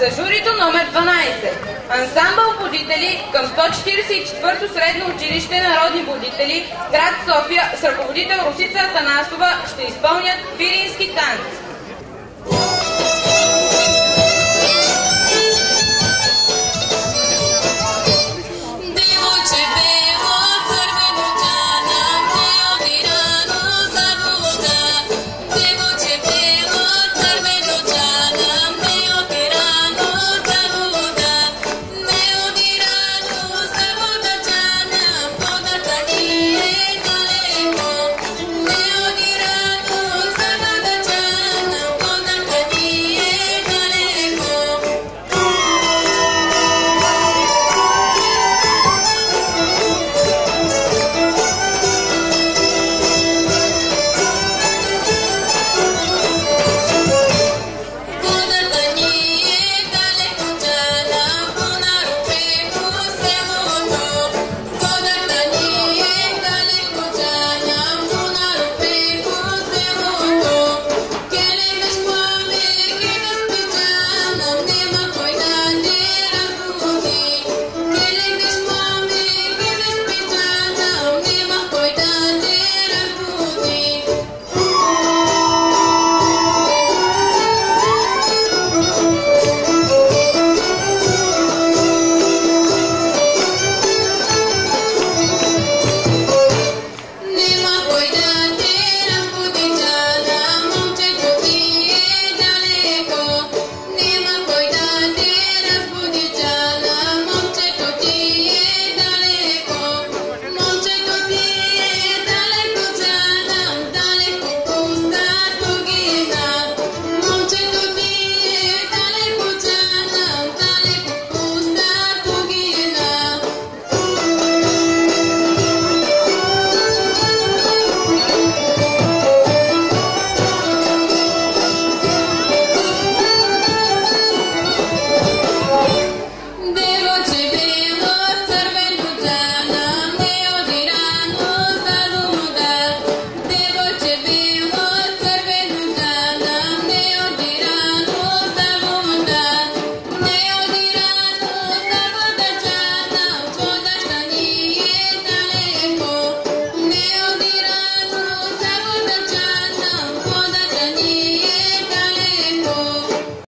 за журито номер 12. Ансамбъл водители към 144-то средно училище народни водители, град София, с ръководител Русица Атанасова ще изпълнят филински танц.